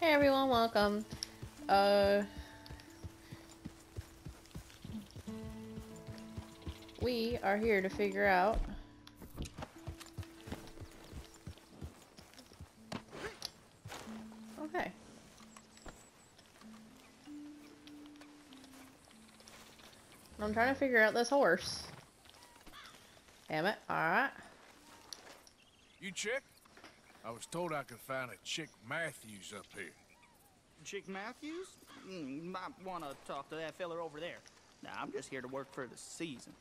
Hey everyone, welcome. Uh, we are here to figure out Okay. I'm trying to figure out this horse. Damn it. Alright. You chick? I was told I could find a chick Matthews up here. Chick Matthews? Mm, might want to talk to that feller over there. Nah, I'm just here to work for the season.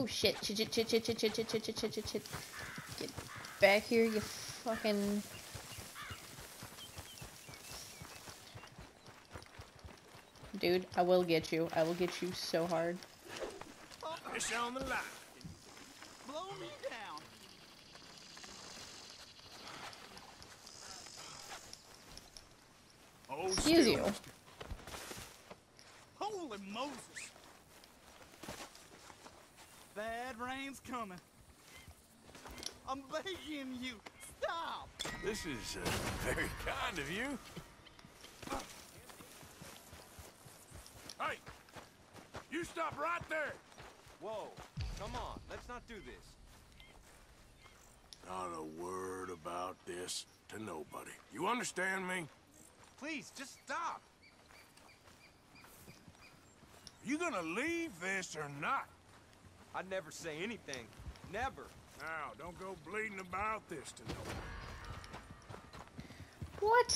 Oh shit, shit, shit, shit, shit, shit, shit, shit, shit, shit, shit, shit, shit. Get back here, you fucking... Dude, I will get you. I will get you so hard. It's on the line. Blow me down! Oh, Excuse you. Holy Moses! Bad rain's coming. I'm begging you, stop! This is uh, very kind of you. Hey! You stop right there! Whoa, come on, let's not do this. Not a word about this to nobody. You understand me? Please, just stop. You gonna leave this or not? I'd never say anything. Never. Now, don't go bleeding about this to nobody. What?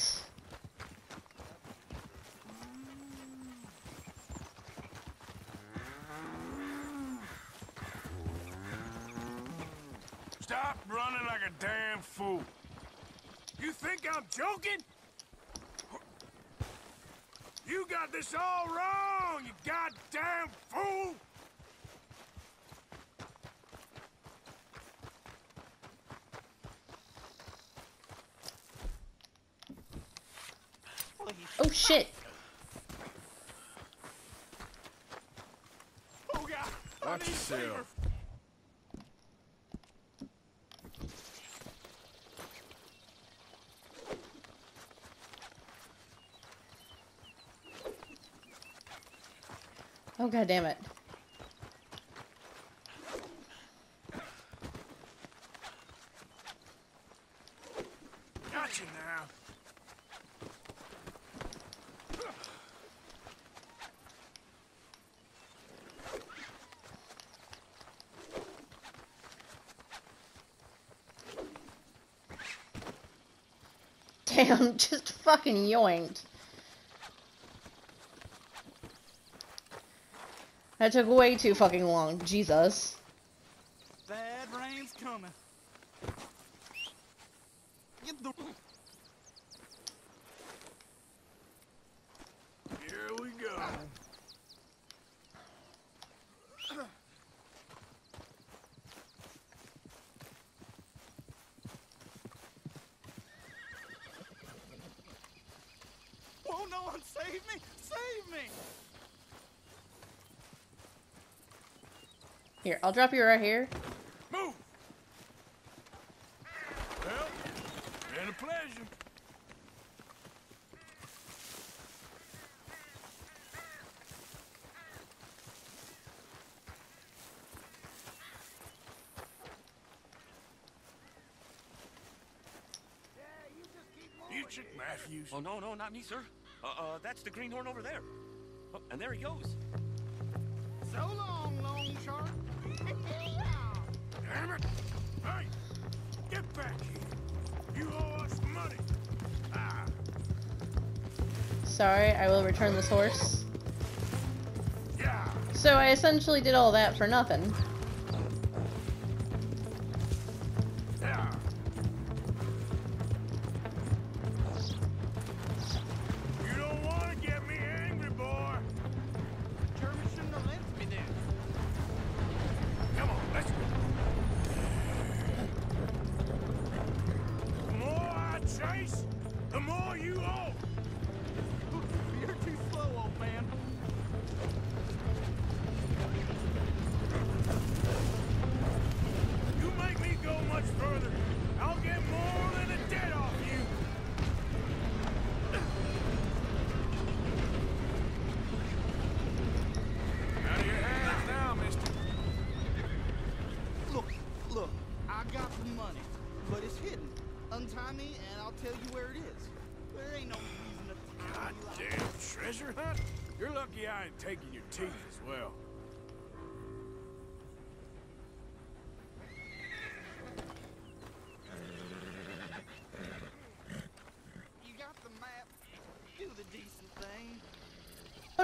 Stop running like a damn fool. You think I'm joking? You got this all wrong, you goddamn fool! Oh shit. Oh God! Watch yourself. Oh god damn it. Gotcha now. Damn, just fucking yoinked. That took way too fucking long. Jesus. Bad rain's coming. Get the. Here we go. Won't no one save me? Save me! Here, I'll drop you right here. Move! Well, been a pleasure. You chick Matthews. Oh, no, no, not me, sir. Uh, uh, that's the greenhorn over there. Oh, and there he goes. So long, long shark. Damn it! Hey! Get back here! You owe us money! Ah! Sorry, I will return this horse. Yeah! So I essentially did all that for nothing.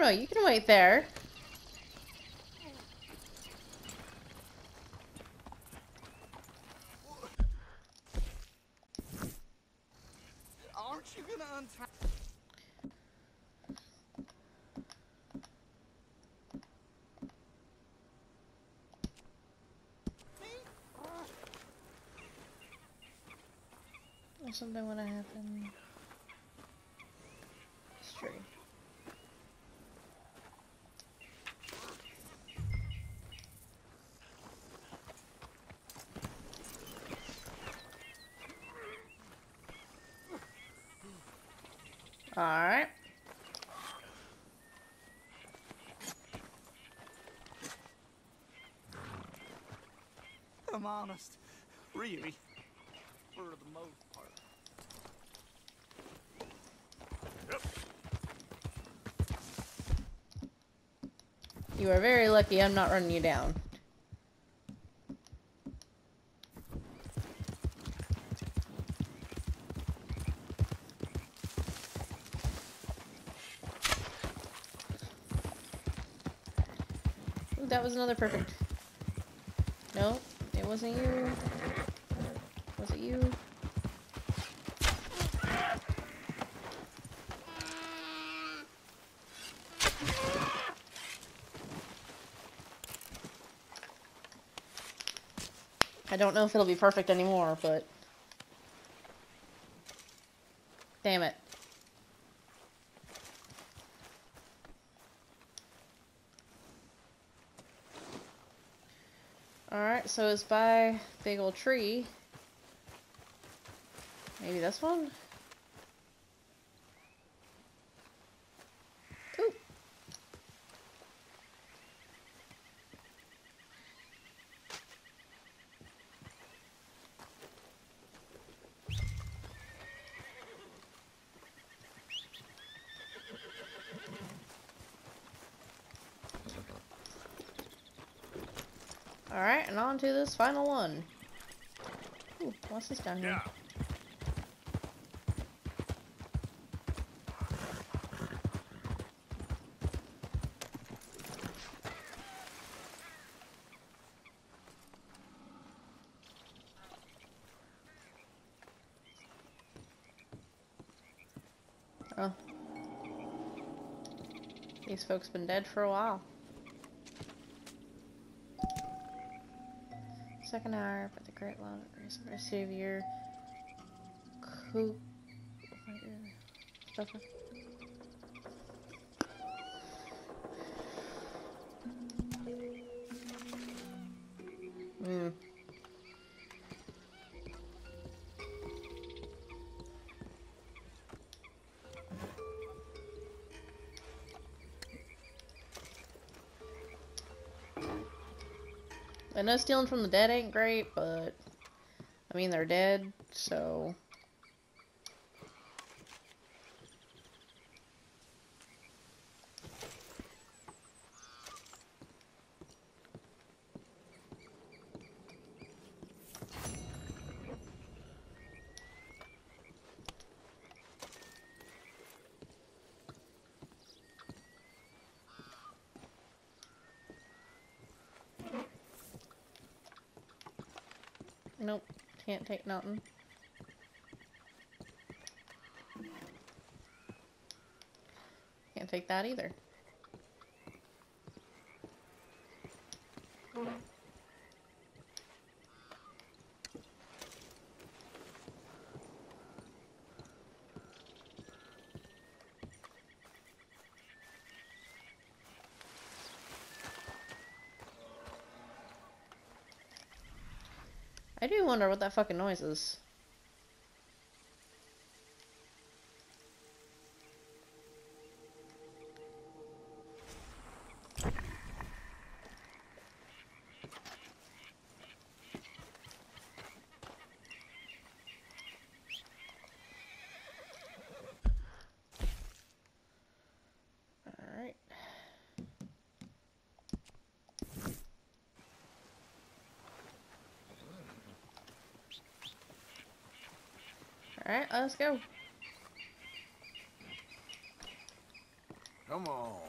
No, you can wait there. Something would have happened. It's true. Alright. I'm honest. Really. For the most part. You are very lucky I'm not running you down. That was another perfect. No, wasn't you. Was it you? I don't know if it'll be perfect anymore, but... Damn it. Alright, so it's by big old tree. Maybe this one? Ooh. Alright, and on to this final one. Ooh, what's this down here? Yeah. Oh. These folks been dead for a while. Second hour, but the great love of grace of our Savior. Know stealing from the dead ain't great, but I mean they're dead, so can't take nothing. Can't take that either. Mm. I do wonder what that fucking noise is. Alright, let's go. Come on,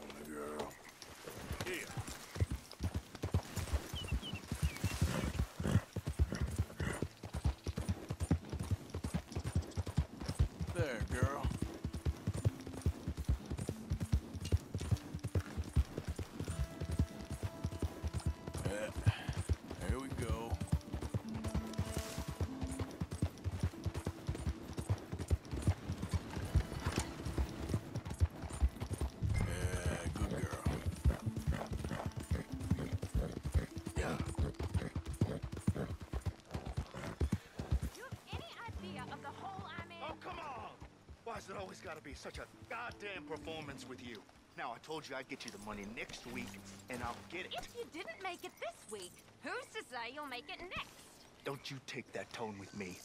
it always gotta be such a goddamn performance with you? Now, I told you I'd get you the money next week, and I'll get it. If you didn't make it this week, who's to say you'll make it next? Don't you take that tone with me.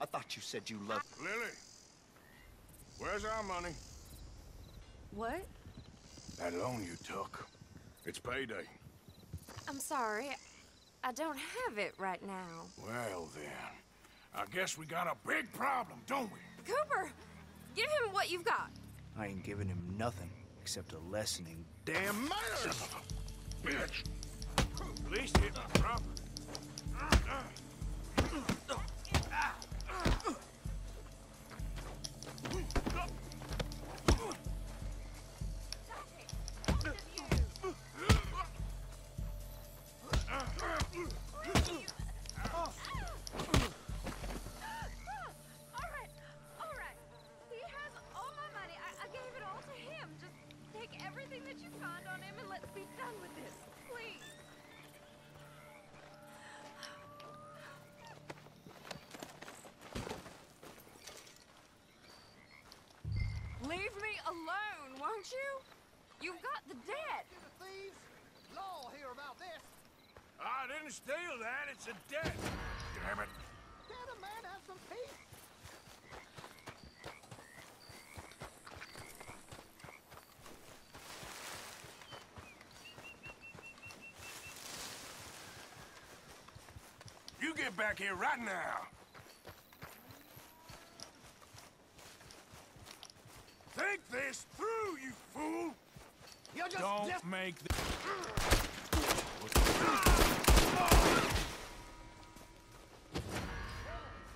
I thought you said you loved... Lily, where's our money? What? That loan you took. It's payday. I'm sorry. I don't have it right now. Well, then. I guess we got a big problem, don't we? Cooper, give him what you've got. I ain't giving him nothing except a lesson in damn manners. Bitch! At least hit me proper. You've got the debt. Thieves, law hear about this. I didn't steal that. It's a debt. Damn it. Can a man have some peace? You get back here right now. Think this through, you fool. You're just Don't des- make the...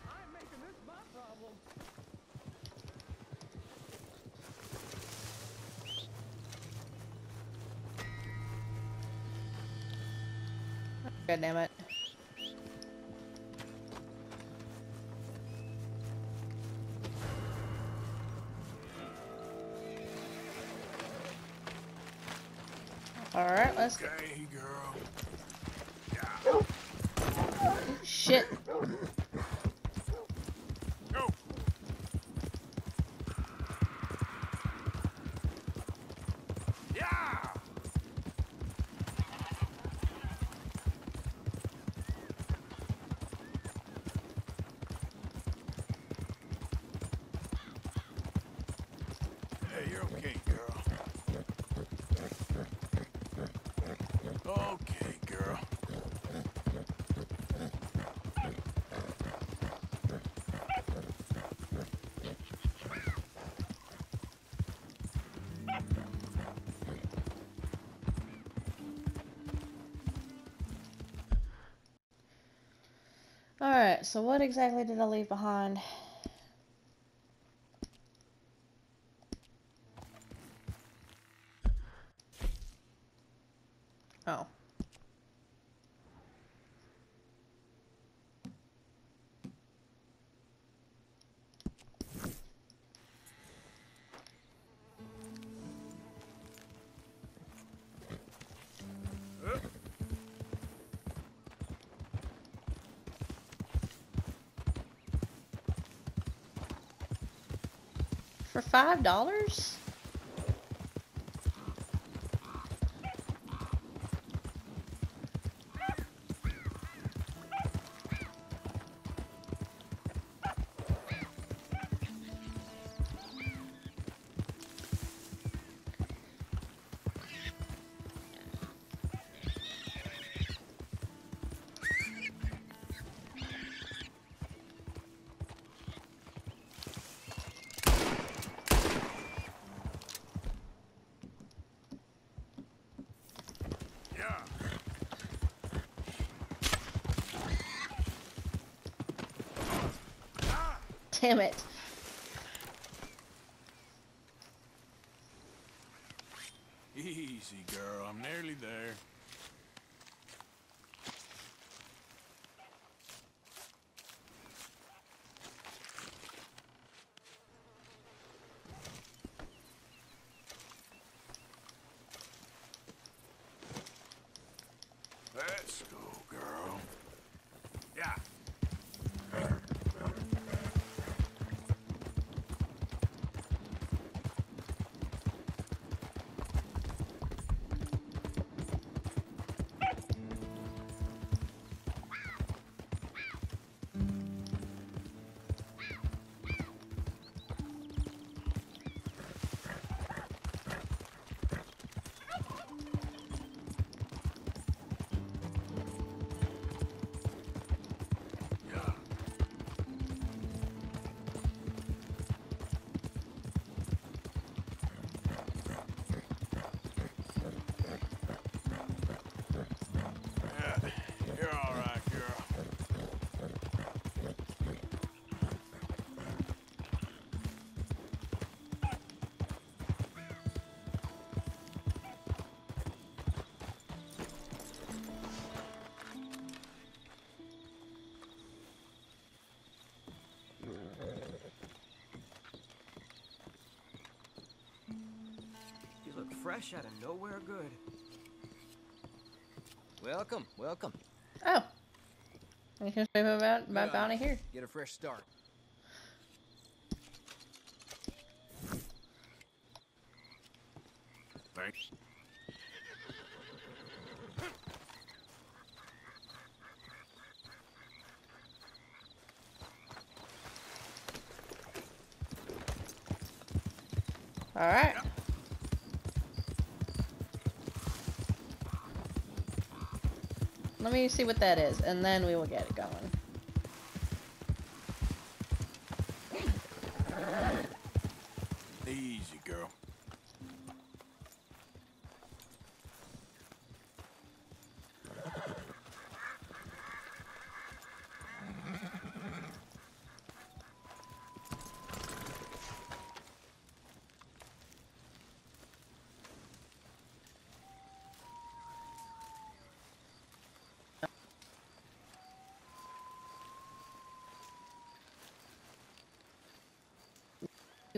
I'm making this my problem. God damn it. Okay, girl. Shit. Go. Yeah! Hey, you're okay, girl. Okay, girl. Alright, so what exactly did I leave behind? $5? Damn it. Easy, girl. I'm nearly there. Let's go, fresh out of nowhere good. Welcome, welcome. Oh. We can speak about, about bounty here. Get a fresh start. Thanks. Alright. Let me see what that is, and then we will get it going. Easy, girl.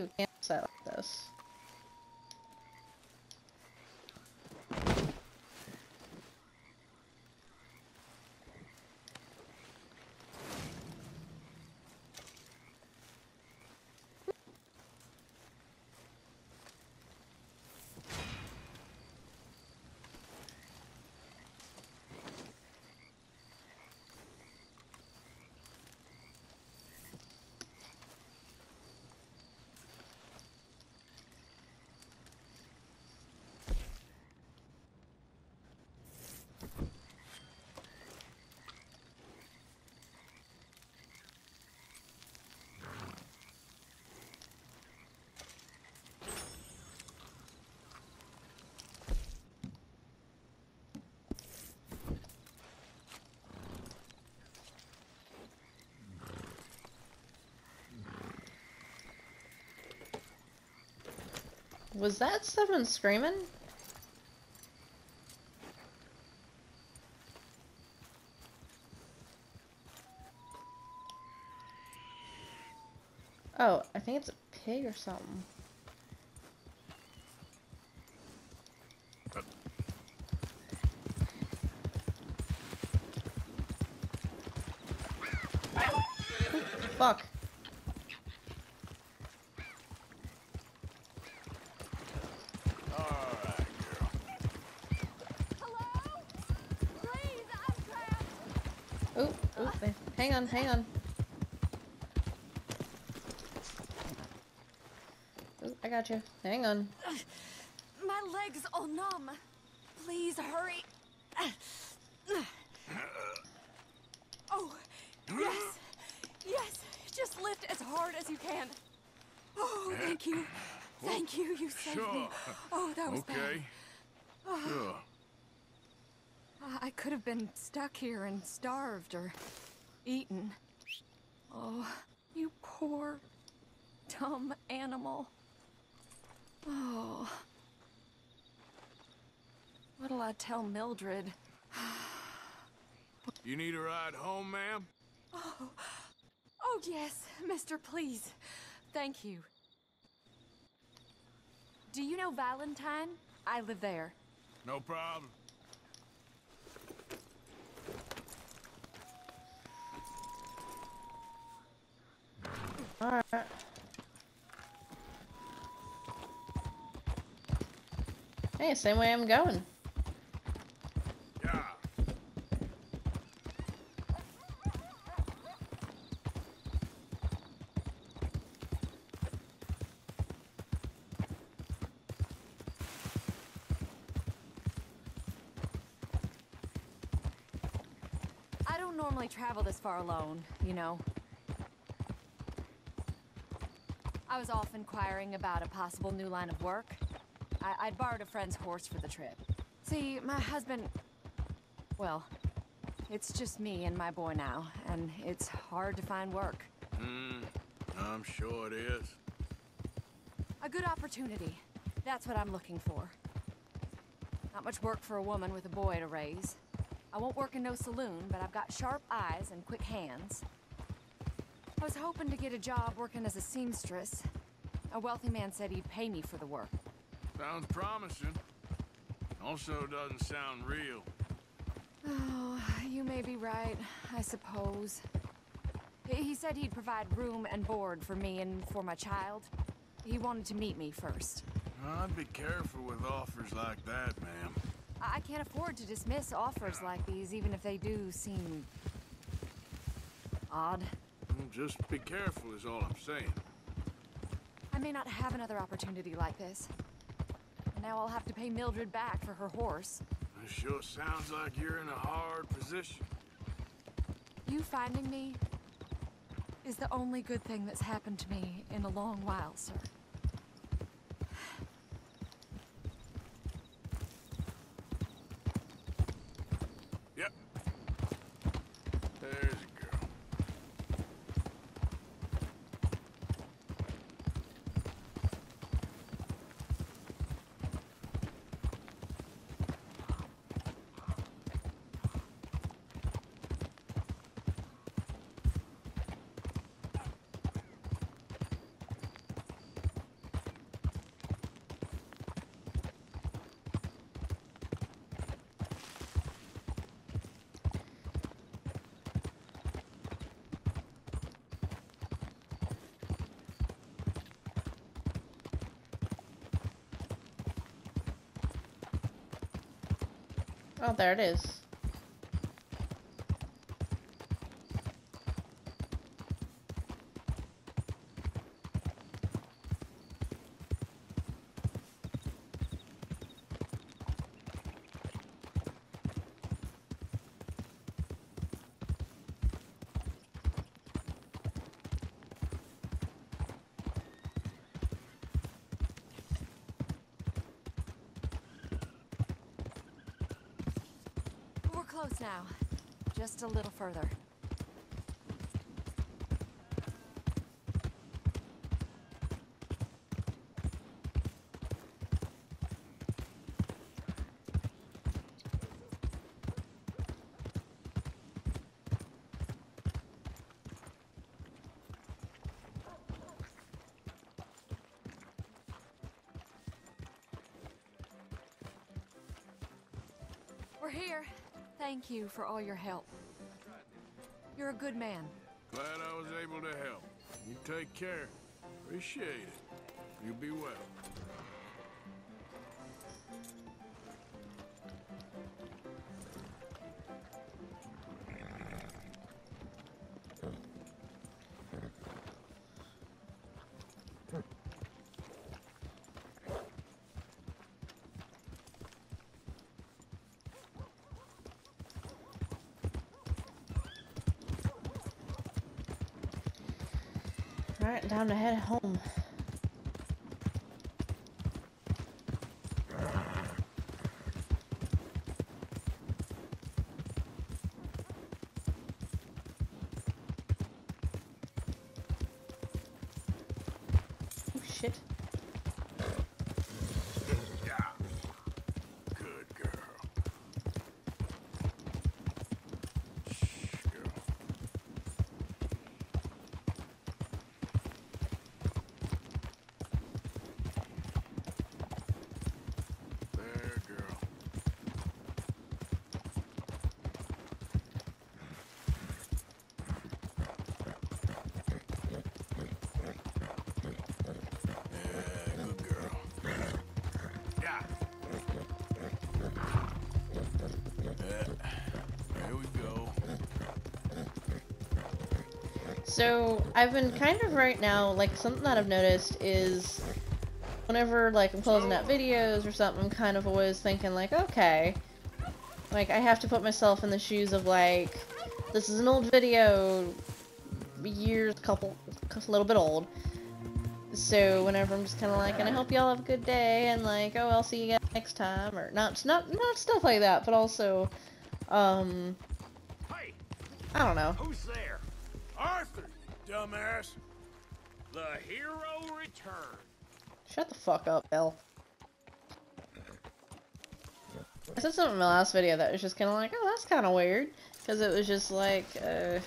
You can't set like this. Was that someone screaming? Oh, I think it's a pig or something. Fuck. hang on, hang on. Ooh, I got you. Hang on. My legs all numb. Please hurry. Oh, yes. Yes. Just lift as hard as you can. Oh, thank you. Thank you. You saved me. Oh, that was bad. Okay. Oh. Sure. I- I could have been stuck here and starved or eaten. Oh, you poor, dumb animal. Oh. What'll I tell Mildred? You need a ride home, ma'am? Oh, Oh, yes, mister, please. Thank you. Do you know Valentine? I live there. No problem. Alright. Hey, same way I'm going. Yeah. I don't normally travel this far alone, you know. I was off inquiring about a possible new line of work. I I'd borrowed a friend's horse for the trip. See, my husband... Well, it's just me and my boy now, and it's hard to find work. Hmm. I'm sure it is. A good opportunity. That's what I'm looking for. Not much work for a woman with a boy to raise. I won't work in no saloon, but I've got sharp eyes and quick hands. I was hoping to get a job working as a seamstress. A wealthy man said he'd pay me for the work. Sounds promising. Also doesn't sound real. Oh, you may be right, I suppose. He said he'd provide room and board for me and for my child. He wanted to meet me first. I'd be careful with offers like that, ma'am. I can't afford to dismiss offers like these, even if they do seem... odd. Just be careful is all I'm saying. I may not have another opportunity like this. And now I'll have to pay Mildred back for her horse. It sure sounds like you're in a hard position. You finding me is the only good thing that's happened to me in a long while, sir. Yep. There's a girl. Oh, there it is. We're close now. A little further. We're here. Thank you for all your help. You're a good man. Glad I was able to help. You take care. Appreciate it. You be well. Alright, time to head home. So I've been kind of right now, like something that I've noticed is whenever like I'm closing out videos or something, I'm kind of always thinking like, okay, like I have to put myself in the shoes of like, this is an old video, years, couple, a little bit old. So whenever I'm just kind of like, and I hope y'all have a good day, and like, oh, I'll see you guys next time, or not, not, not stuff like that, but also, um, Hey, I don't know. who's there? Arthur, dumbass. The hero returned. Shut the fuck up, Bill. I said something in my last video that was just kind of like, oh, that's kind of weird. Because it was just like, uh...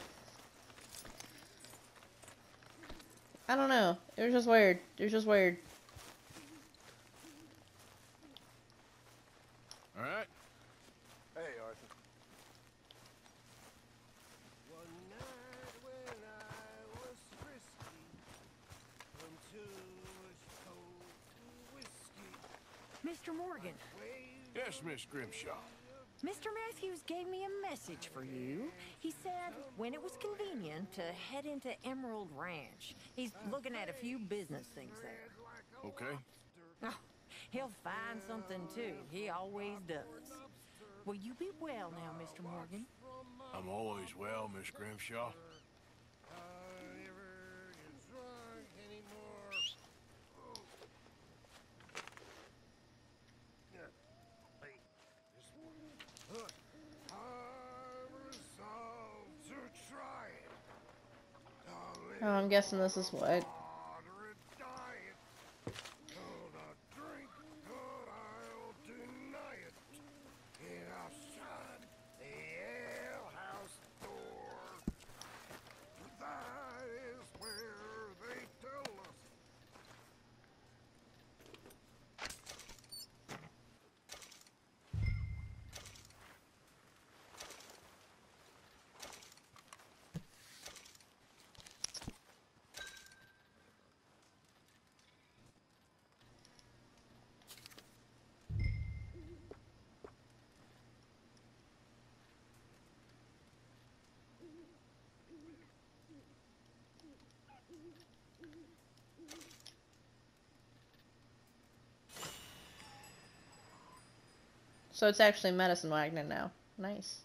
I don't know. It was just weird. It was just weird. All right. Hey, Arthur. One night when I was frisky, from too much cold whiskey, Mr. Morgan, Yes, Miss Grimshaw. Mr. Matthews gave me a message for you. He said when it was convenient to head into Emerald Ranch. He's looking at a few business things there. Okay. Oh, he'll find something too. He always does. Will you be well now, Mr. Morgan? I'm always well, Miss Grimshaw. I never get drunk anymore. Yeah, hey, this one. Look, I'm resolved to try it. I'll Oh, I'm guessing this is what. moderate diet. Till the drink, but I'll deny it. And outside the ale house door. That is where they tell us. So it's actually Medicine Wagner now. Nice.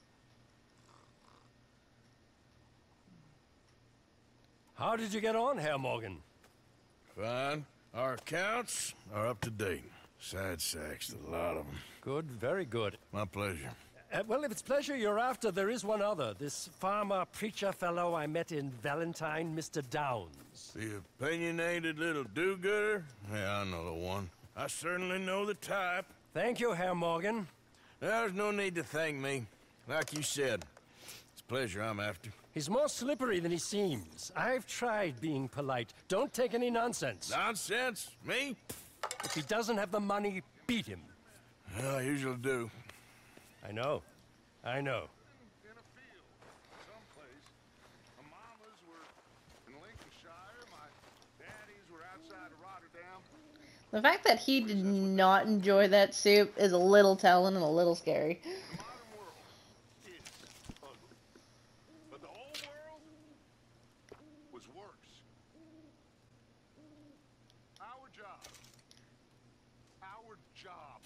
How did you get on, Herr Morgan? Fine. Our accounts are up to date. Sad sacks, a lot of them. Good, very good. My pleasure. Uh, well, if it's pleasure you're after, there is one other. This farmer preacher fellow I met in Valentine, Mr. Downes. The opinionated little do-gooder? Yeah, I know the one. I certainly know the type. Thank you, Herr Morgan. There's no need to thank me. Like you said, it's pleasure I'm after. He's more slippery than he seems. I've tried being polite. Don't take any nonsense. Nonsense? Me? If he doesn't have the money, beat him. Well, I usually do. I know. I know. In a field, someplace. My mamas were in Lincolnshire, my daddies were outside of Rotterdam. The fact that he did not enjoy that soup is a little telling and a little scary. The modern world is ugly. But the old world was worse. Our job. Our job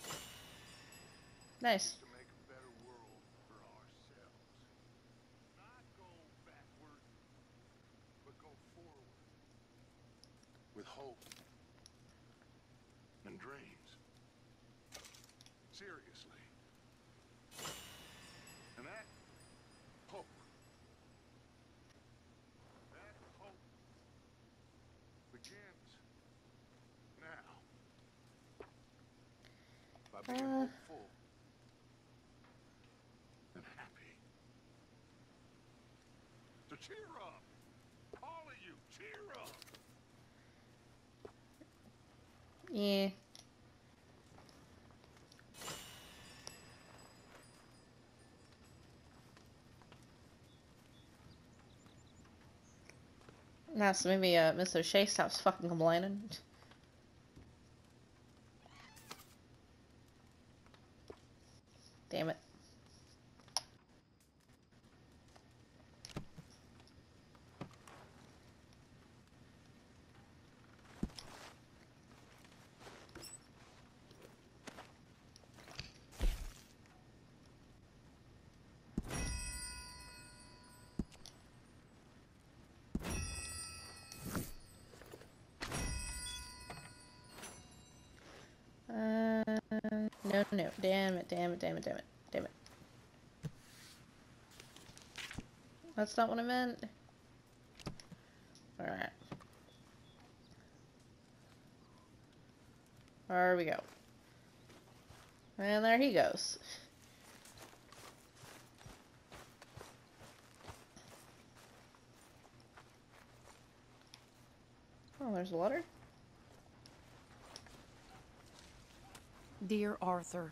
Nice. to make a better world for ourselves. Not go backward, but go forward. with hope and dreams. Seriously. And that hope, that hope begins now by being Uh. hopeful and happy. So cheer up. All of you, cheer up. Yeah. Now, so maybe uh, Mr. O'Shea stops fucking complaining. Damn it. Uh, no, no, damn it, damn it, damn it, damn it, damn it. That's not what I meant. Alright. There we go. And there he goes. Oh, there's water? Dear Arthur,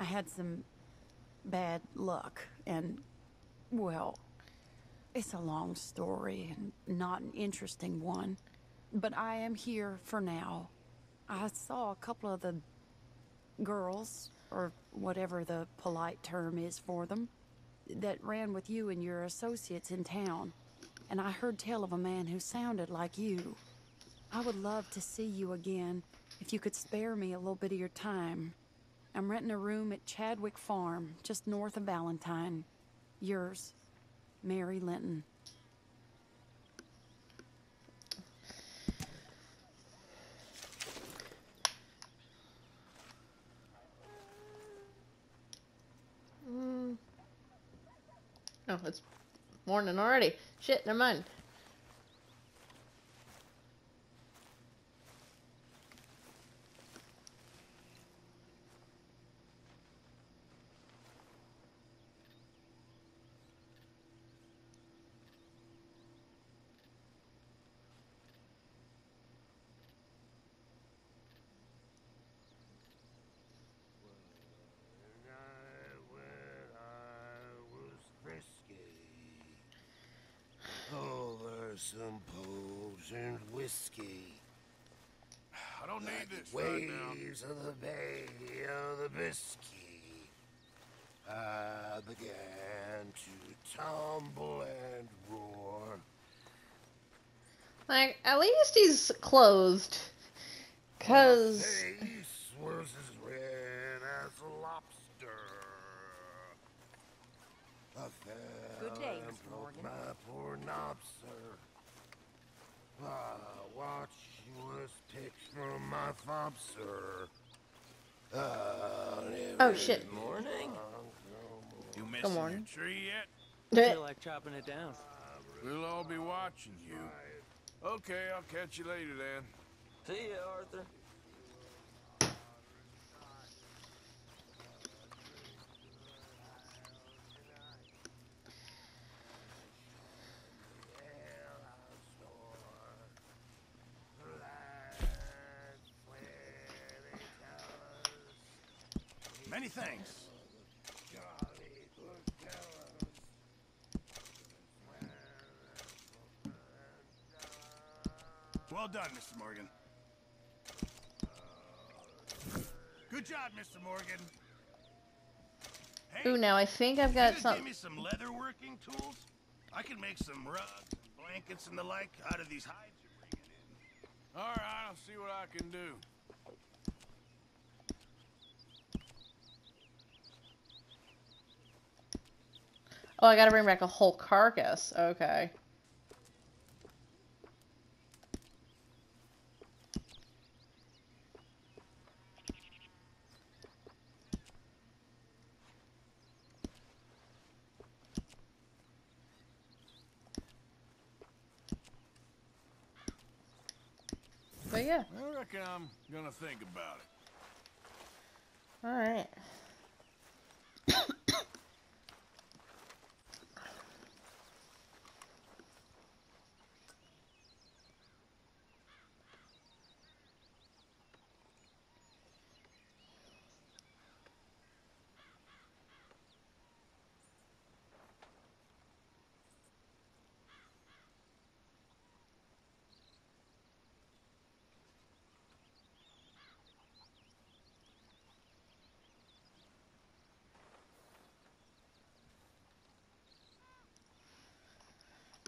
I had some bad luck, and, well, it's a long story and not an interesting one. But I am here for now. I saw a couple of the girls, or whatever the polite term is for them, that ran with you and your associates in town. And I heard tell of a man who sounded like you. I would love to see you again if you could spare me a little bit of your time. I'm renting a room at Chadwick Farm, just north of Valentine. Yours, Mary Linton. Mm. Oh, it's morning already. Shit, never mind. Over some potions whiskey. I don't need this Waves right now. of the bay of the Biscay. I began to tumble and roar. Like, at least he's clothed. Cause. Face was as red as a lobster. I fell Good day, and Mr. broke Morgan. my poor knobster. My watch was picked from my fobster. Oh, shit. Good morning. You Good missing morning. your tree yet? Bleh. feel like chopping it down. We'll all be watching you. Okay, I'll catch you later then. See ya, Arthur. Many thanks. Well done, Mr. Morgan. Good job, Mr. Morgan. Ooh, now I think I've got you some. Give me some leather working tools. I can make some rugs, blankets, and the like out of these hides you're bringing in. All right, I'll see what I can do. Oh, I gotta bring back a whole carcass. Okay. But yeah. I reckon I'm gonna think about it. Alright.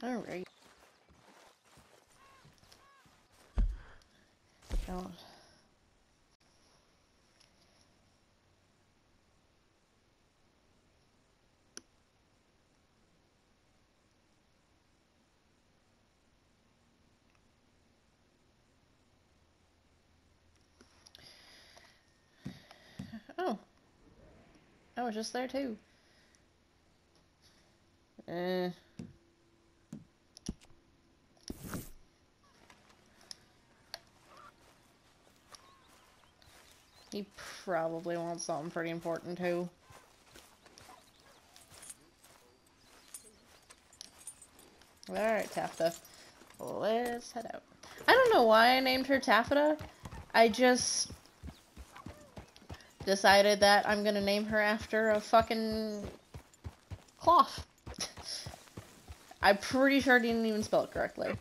Alright. God. Oh. I was just there too. Eh. He probably wants something pretty important too. Alright, Taffeta. Let's head out. I don't know why I named her Taffeta. I just decided that I'm gonna name her after a fucking cloth. I'm pretty sure I didn't even spell it correctly.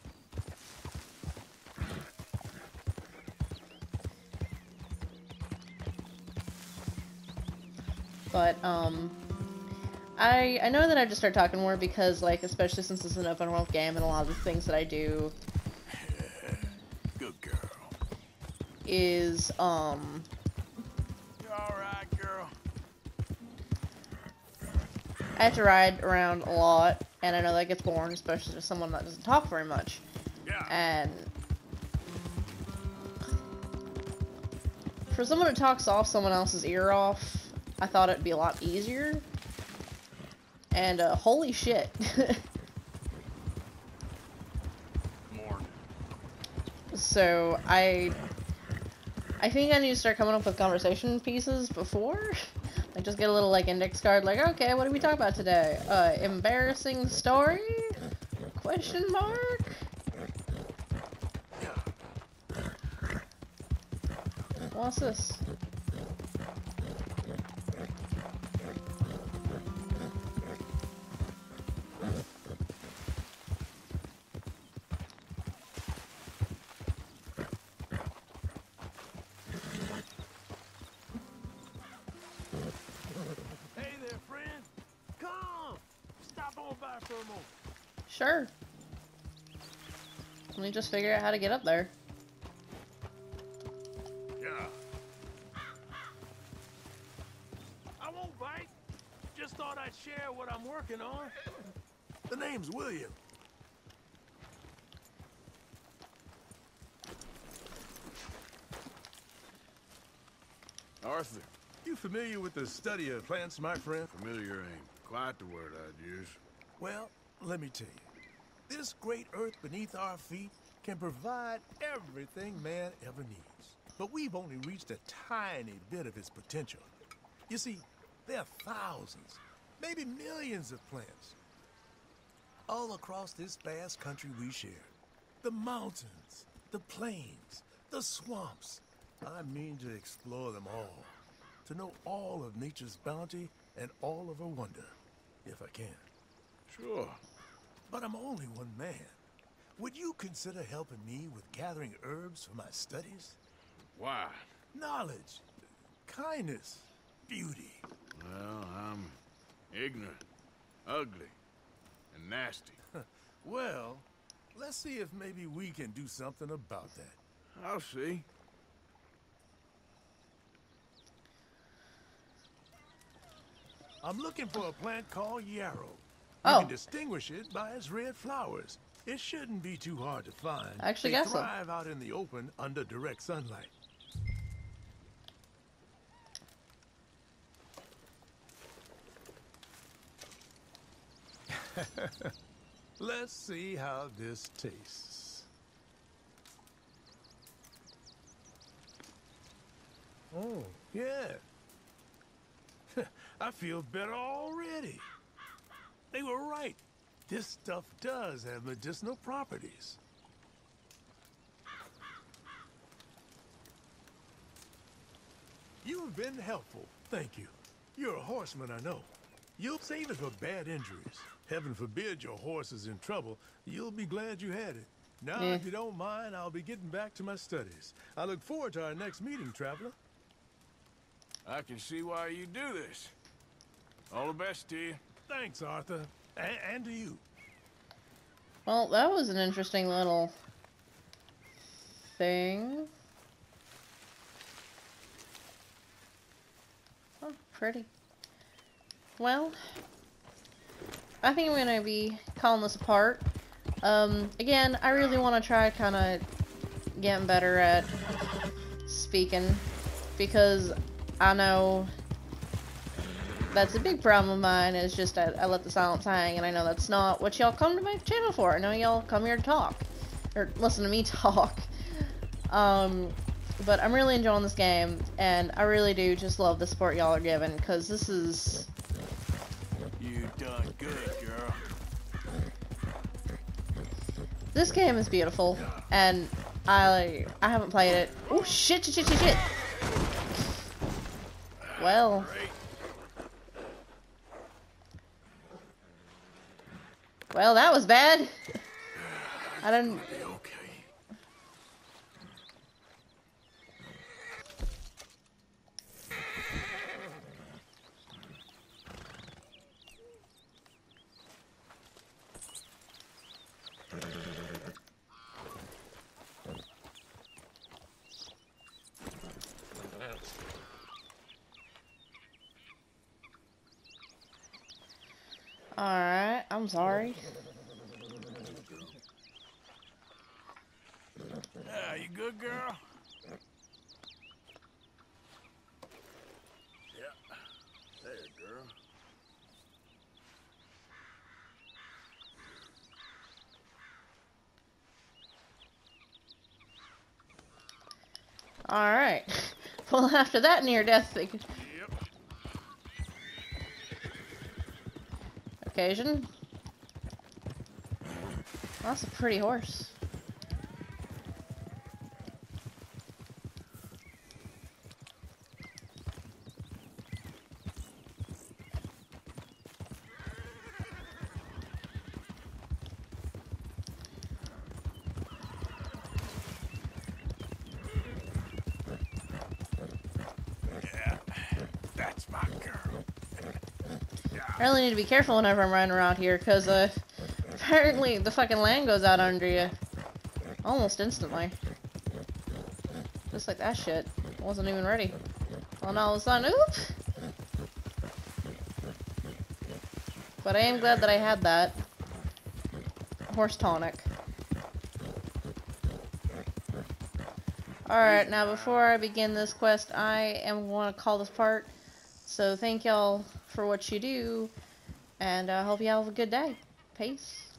But, um, I, I know that I just start talking more because, like, especially since it's an open world game and a lot of the things that I do Good girl. is, um, all right, girl? I have to ride around a lot, and I know that gets boring, especially to someone that doesn't talk very much. Yeah. And for someone to talk off someone else's ear off, I thought it'd be a lot easier. And uh, holy shit. So I I think I need to start coming up with conversation pieces before. Like just get a little like index card like, okay, what did we talk about today? Uh embarrassing story? Question mark? What's this? Sure. Let me just figure out how to get up there. Yeah. I won't bite. Just thought I'd share what I'm working on. The name's William. Arthur, you familiar with the study of plants, my friend? Familiar ain't quite the word I'd use. Well, let me tell you. This great earth beneath our feet can provide everything man ever needs. But we've only reached a tiny bit of its potential. You see, there are thousands, maybe millions of plants all across this vast country we share. The mountains, the plains, the swamps. I mean to explore them all, to know all of nature's bounty and all of her wonder, if I can. Sure. But I'm only one man. would you consider helping me with gathering herbs for my studies? Why? Knowledge, kindness, beauty. Well, I'm ignorant, ugly, and nasty. Well, let's see if maybe we can do something about that. I'll see. I'm looking for a plant called yarrow. You Oh. can distinguish it by its red flowers. It shouldn't be too hard to find. I actually they got some. thrive out in the open under direct sunlight. Let's see how this tastes. Oh, yeah. I feel better already. They were right. This stuff does have medicinal properties. You've been helpful. Thank you. You're a horseman, I know. You'll save it for bad injuries. Heaven forbid your horse is in trouble. You'll be glad you had it. Now, Yeah. if you don't mind, I'll be getting back to my studies. I look forward to our next meeting, traveler. I can see why you do this. All the best to you. Thanks, Arthur. A and to you. Well, that was an interesting little thing. Oh, pretty. Well, I think I'm gonna be calling this apart. Um, again, I really want to try kind of getting better at speaking because I know that's a big problem of mine is just I, I let the silence hang and I know that's not what y'all come to my channel for. I know y'all come here to talk or listen to me talk. Um, but I'm really enjoying this game and I really do just love the support y'all are giving because this is You done good, girl. this game is beautiful and I I haven't played it. Oh shit shit shit shit shit. Well, well that was bad. I didn't Alright, I'm sorry. Yeah, you good, girl? Yeah. There, girl. Alright. Well, after that near-death occasion. That's a pretty horse. Yeah, that's my girl. I really need to be careful whenever I'm riding around here, because, uh, apparently the fucking land goes out under you. Almost instantly. Just like that shit. I Wasn't even ready. And all of a sudden, oop! But I am glad that I had that. Horse tonic. Alright, now before I begin this quest, I am going to call this part. So thank y'all for what you do, and I hope y'all have a good day. Peace.